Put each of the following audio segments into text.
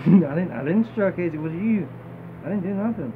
I didn't. I didn't struck it. It was you. I didn't do nothing.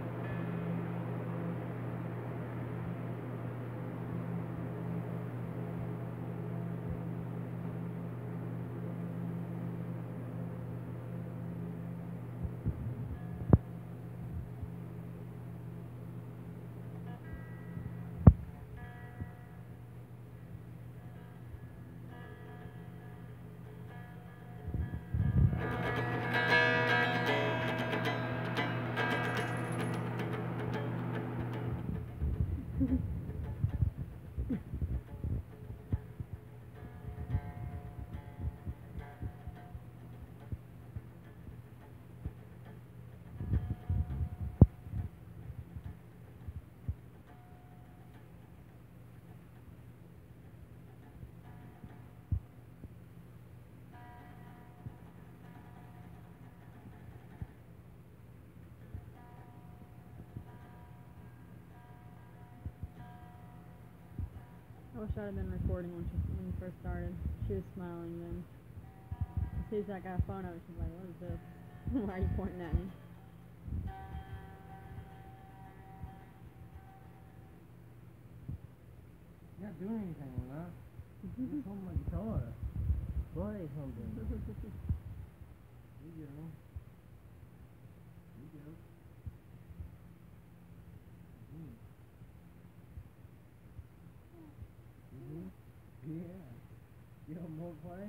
Wish I had been recording when, she, when you first started. She was smiling then. As soon as I got a phone of it, she's like, what is this? Why are you pointing at me? You're not doing anything, huh? Just hold my guitar. Play something. You go. There you go. Mhm. Mhm. Yeah. You want more play?